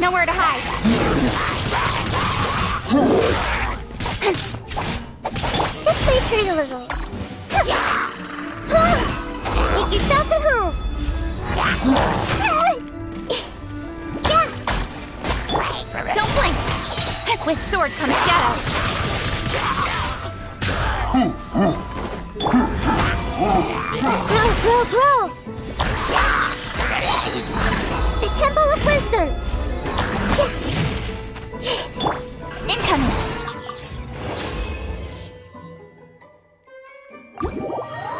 Nowhere to hide. this way for a little. Make yourselves at home. Don't blink. With sword comes shadow. Grow, grow, grow. Whoa!